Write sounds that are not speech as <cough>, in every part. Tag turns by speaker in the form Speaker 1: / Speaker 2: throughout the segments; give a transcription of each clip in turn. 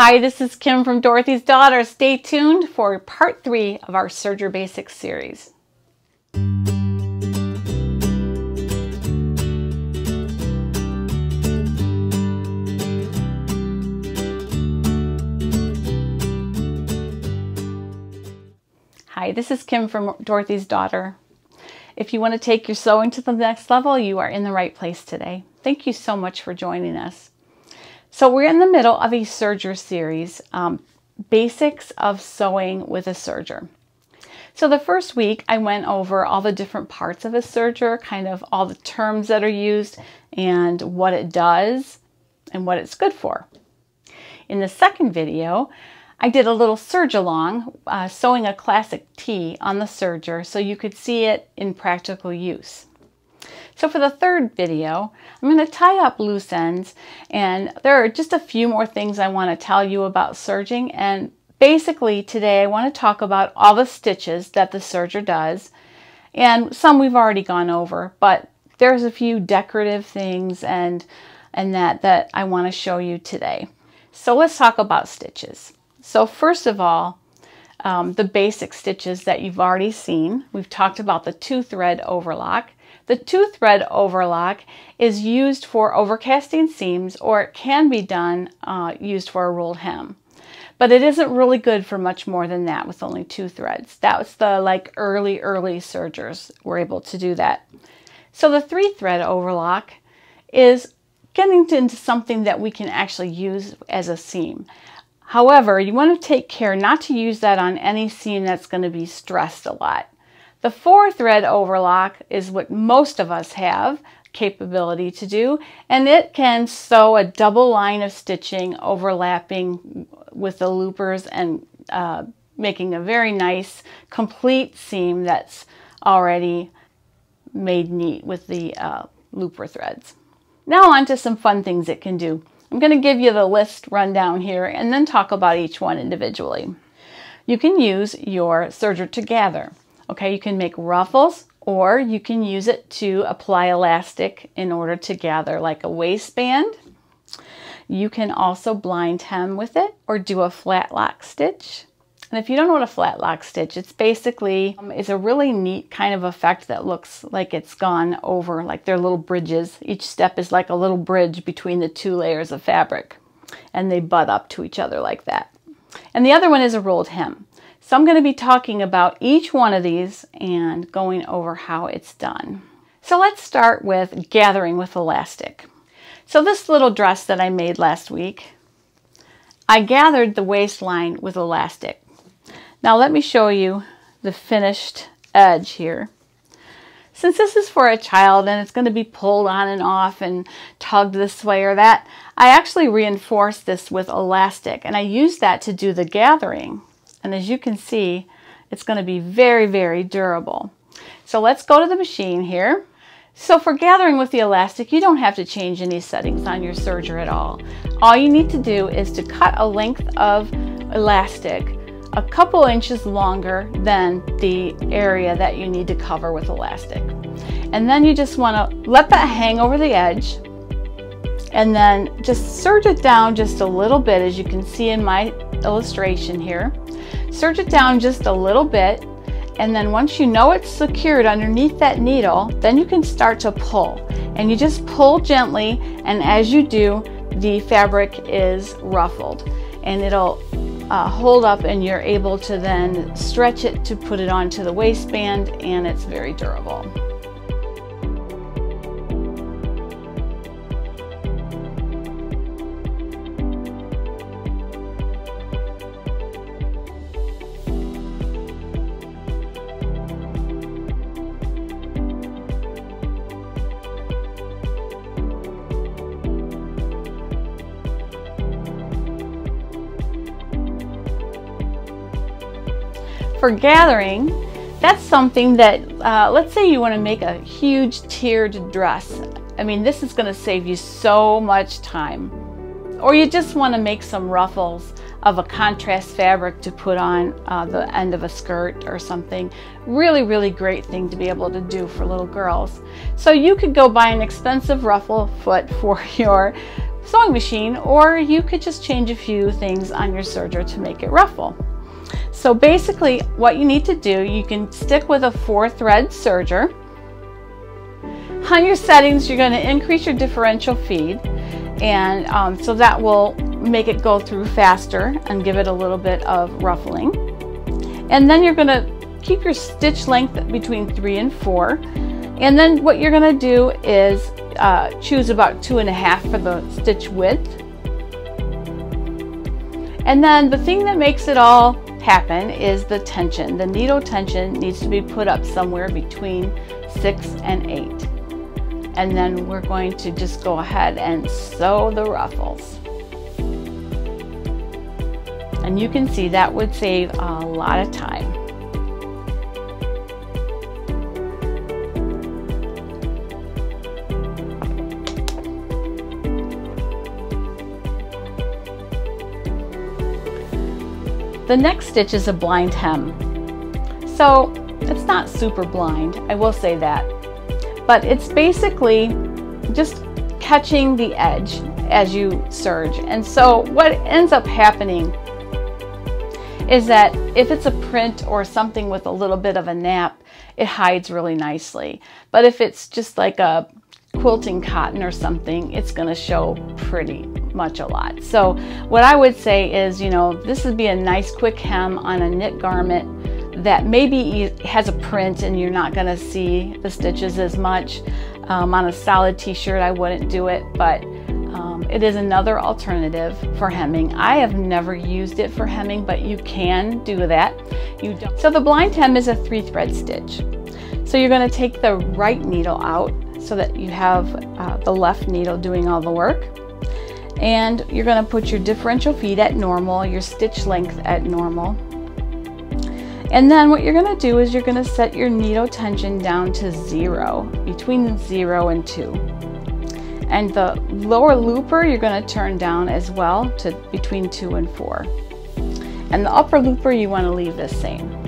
Speaker 1: Hi, this is Kim from Dorothy's Daughter. Stay tuned for part three of our Serger Basics series. Hi, this is Kim from Dorothy's Daughter. If you want to take your sewing to the next level, you are in the right place today. Thank you so much for joining us. So we're in the middle of a serger series, um, Basics of Sewing with a Serger. So the first week I went over all the different parts of a serger, kind of all the terms that are used and what it does and what it's good for. In the second video, I did a little serge along, uh, sewing a classic tee on the serger so you could see it in practical use. So for the third video, I'm going to tie up loose ends and there are just a few more things I want to tell you about serging and basically today I want to talk about all the stitches that the serger does and some we've already gone over but there's a few decorative things and and that that I want to show you today. So let's talk about stitches. So first of all, um, the basic stitches that you've already seen. We've talked about the two thread overlock. The two thread overlock is used for overcasting seams or it can be done uh, used for a rolled hem. But it isn't really good for much more than that with only two threads. That was the like early, early sergers were able to do that. So the three thread overlock is getting into something that we can actually use as a seam. However, you want to take care not to use that on any seam that's going to be stressed a lot. The four thread overlock is what most of us have capability to do and it can sew a double line of stitching overlapping with the loopers and uh, making a very nice complete seam that's already made neat with the uh, looper threads. Now on to some fun things it can do. I'm going to give you the list rundown here and then talk about each one individually. You can use your serger to gather. Okay, you can make ruffles or you can use it to apply elastic in order to gather like a waistband. You can also blind hem with it or do a flat lock stitch. And if you don't know what a flat lock stitch, it's basically, um, it's a really neat kind of effect that looks like it's gone over, like they're little bridges. Each step is like a little bridge between the two layers of fabric and they butt up to each other like that. And the other one is a rolled hem. So I'm going to be talking about each one of these and going over how it's done. So let's start with gathering with elastic. So this little dress that I made last week, I gathered the waistline with elastic. Now let me show you the finished edge here. Since this is for a child and it's going to be pulled on and off and tugged this way or that, I actually reinforced this with elastic and I used that to do the gathering. And as you can see, it's going to be very, very durable. So let's go to the machine here. So for gathering with the elastic, you don't have to change any settings on your serger at all. All you need to do is to cut a length of elastic a couple inches longer than the area that you need to cover with elastic. And then you just want to let that hang over the edge and then just serge it down just a little bit as you can see in my illustration here. Serge it down just a little bit and then once you know it's secured underneath that needle, then you can start to pull. And you just pull gently and as you do, the fabric is ruffled and it'll uh, hold up and you're able to then stretch it to put it onto the waistband and it's very durable. For gathering, that's something that, uh, let's say you want to make a huge tiered dress. I mean, this is going to save you so much time. Or you just want to make some ruffles of a contrast fabric to put on uh, the end of a skirt or something. Really, really great thing to be able to do for little girls. So you could go buy an expensive ruffle foot <laughs> for your sewing machine or you could just change a few things on your serger to make it ruffle. So basically what you need to do, you can stick with a four thread serger. On your settings, you're going to increase your differential feed and um, so that will make it go through faster and give it a little bit of ruffling. And then you're going to keep your stitch length between three and four. And then what you're going to do is uh, choose about two and a half for the stitch width. And then the thing that makes it all happen is the tension. The needle tension needs to be put up somewhere between six and eight. And then we're going to just go ahead and sew the ruffles. And you can see that would save a lot of time. The next stitch is a blind hem. So it's not super blind, I will say that, but it's basically just catching the edge as you serge. And so what ends up happening is that if it's a print or something with a little bit of a nap, it hides really nicely. But if it's just like a quilting cotton or something, it's gonna show pretty much a lot. So what I would say is, you know, this would be a nice quick hem on a knit garment that maybe has a print and you're not gonna see the stitches as much. Um, on a solid t-shirt, I wouldn't do it, but um, it is another alternative for hemming. I have never used it for hemming, but you can do that. You don't. So the blind hem is a three thread stitch. So you're gonna take the right needle out so that you have uh, the left needle doing all the work. And you're gonna put your differential feed at normal, your stitch length at normal. And then what you're gonna do is you're gonna set your needle tension down to zero, between zero and two. And the lower looper you're gonna turn down as well to between two and four. And the upper looper you wanna leave the same.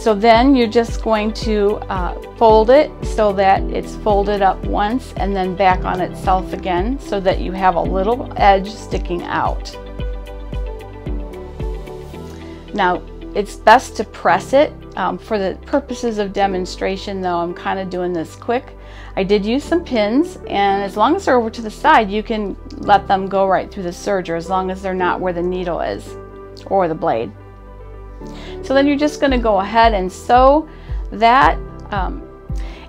Speaker 1: So then you're just going to uh, fold it so that it's folded up once and then back on itself again so that you have a little edge sticking out. Now it's best to press it. Um, for the purposes of demonstration though, I'm kind of doing this quick. I did use some pins and as long as they're over to the side, you can let them go right through the serger as long as they're not where the needle is or the blade. So then you're just going to go ahead and sew that. Um,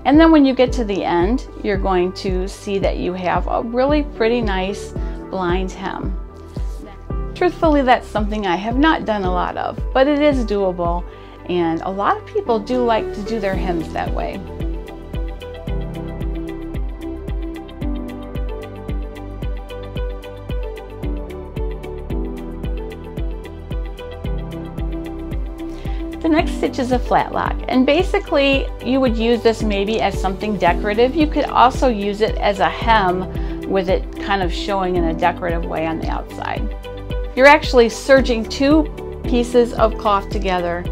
Speaker 1: and then when you get to the end, you're going to see that you have a really pretty nice blind hem. Truthfully, that's something I have not done a lot of, but it is doable. And a lot of people do like to do their hems that way. The next stitch is a flat lock and basically you would use this maybe as something decorative. You could also use it as a hem with it kind of showing in a decorative way on the outside. You're actually serging two pieces of cloth together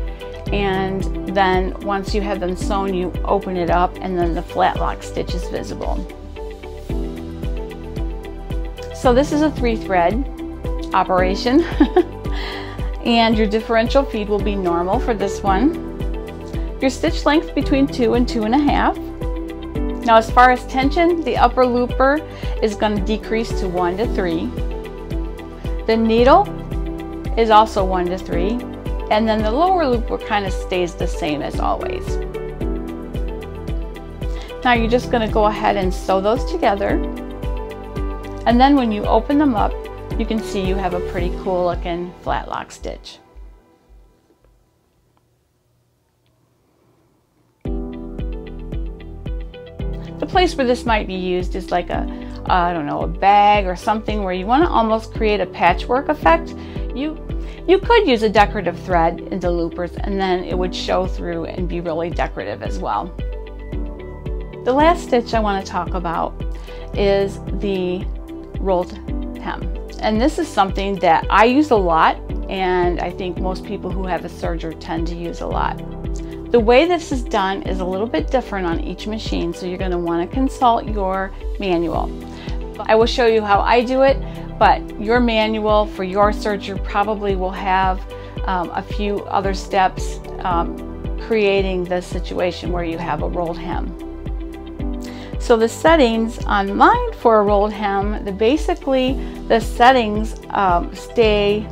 Speaker 1: and then once you have them sewn you open it up and then the flat lock stitch is visible. So this is a three thread operation. <laughs> and your differential feed will be normal for this one. Your stitch length between two and two and a half. Now as far as tension, the upper looper is going to decrease to one to three. The needle is also one to three. And then the lower looper kind of stays the same as always. Now you're just going to go ahead and sew those together. And then when you open them up, you can see you have a pretty cool looking flat lock stitch. The place where this might be used is like a, I don't know, a bag or something where you want to almost create a patchwork effect. You, you could use a decorative thread in the loopers and then it would show through and be really decorative as well. The last stitch I want to talk about is the rolled hem. And this is something that I use a lot and I think most people who have a serger tend to use a lot. The way this is done is a little bit different on each machine, so you're going to want to consult your manual. I will show you how I do it, but your manual for your serger probably will have um, a few other steps um, creating the situation where you have a rolled hem. So the settings on mine for a rolled hem, the basically the settings um, stay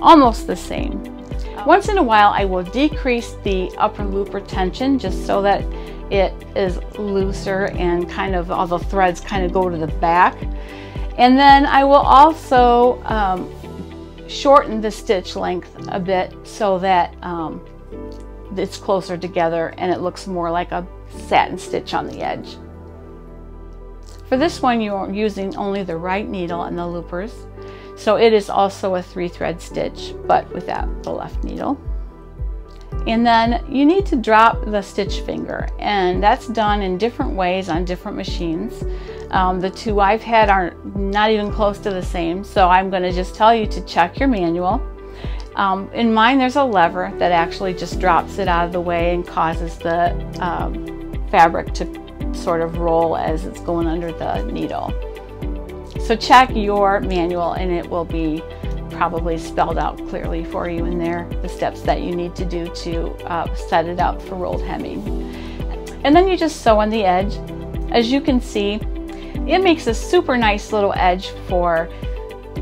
Speaker 1: almost the same. Once in a while I will decrease the upper looper tension just so that it is looser and kind of all the threads kind of go to the back. And then I will also um, shorten the stitch length a bit so that um, it's closer together and it looks more like a satin stitch on the edge. For this one you're using only the right needle and the loopers. So it is also a three thread stitch, but without the left needle. And then you need to drop the stitch finger and that's done in different ways on different machines. Um, the two I've had are not even close to the same, so I'm going to just tell you to check your manual. Um, in mine, there's a lever that actually just drops it out of the way and causes the um, fabric to sort of roll as it's going under the needle. So check your manual and it will be probably spelled out clearly for you in there, the steps that you need to do to uh, set it up for rolled hemming. And then you just sew on the edge. As you can see, it makes a super nice little edge for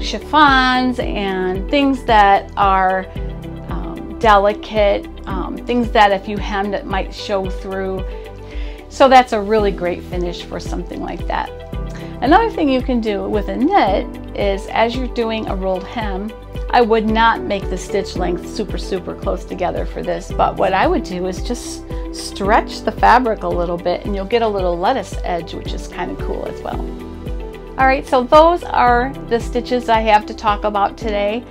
Speaker 1: chiffons and things that are um, delicate, um, things that if you hemmed it might show through. So that's a really great finish for something like that. Another thing you can do with a knit is as you're doing a rolled hem, I would not make the stitch length super, super close together for this, but what I would do is just stretch the fabric a little bit and you'll get a little lettuce edge, which is kind of cool as well. All right, so those are the stitches I have to talk about today.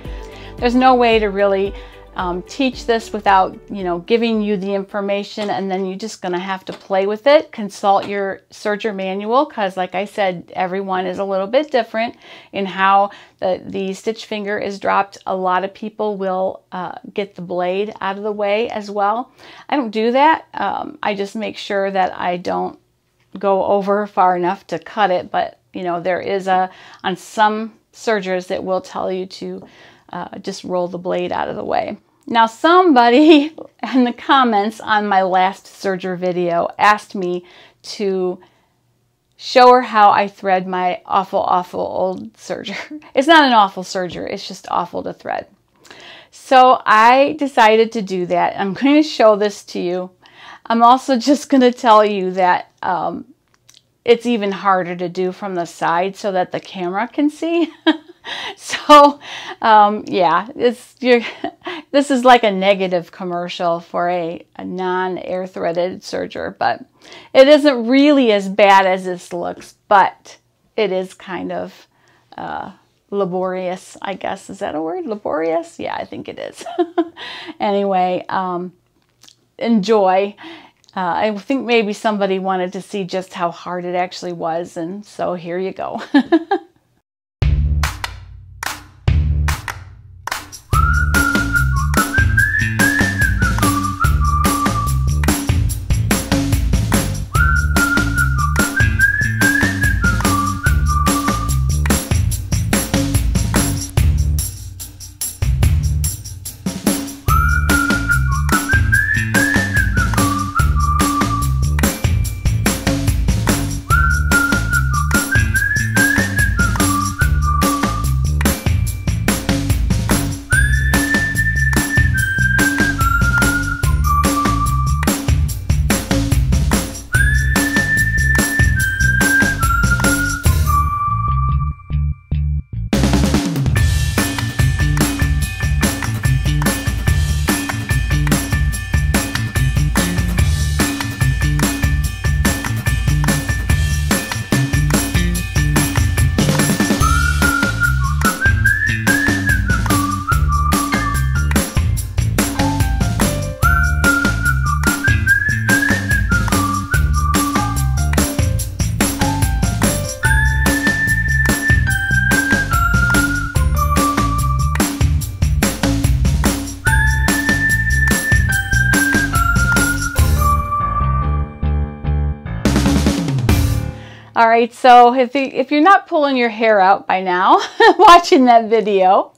Speaker 1: There's no way to really um, teach this without, you know, giving you the information and then you're just going to have to play with it. Consult your serger manual because like I said, everyone is a little bit different in how the, the stitch finger is dropped. A lot of people will uh, get the blade out of the way as well. I don't do that. Um, I just make sure that I don't go over far enough to cut it, but you know, there is a, on some sergers that will tell you to uh, just roll the blade out of the way. Now somebody <laughs> in the comments on my last serger video asked me to show her how I thread my awful, awful old serger. <laughs> It's not an awful serger, it's just awful to thread. So I decided to do that. I'm going to show this to you. I'm also <laughs> just going to tell you that um, it's even harder to do from the side so that the camera can see. <laughs> so um, yeah, it's <laughs> this is like a negative commercial for a, a non-air threaded serger, but it isn't really as bad as this looks, but it is kind of uh, laborious, I guess. Is that a word? Laborious? Yeah, I think it is. <laughs> anyway, um, enjoy. Uh, I think maybe somebody wanted to see just how hard it actually was, and so here you go. All right, so if, you, if you're not pulling your hair out by now <laughs> watching that video,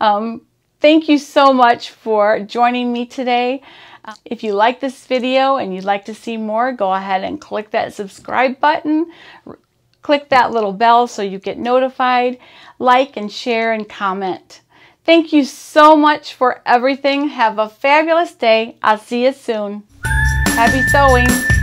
Speaker 1: um, thank you so much for joining me today. Uh, if you like this video and you'd like to see more, go ahead and click that subscribe button. Click that little bell so you get notified. Like and share and comment. Thank you so much for everything. Have a fabulous day. I'll see you soon. Happy sewing.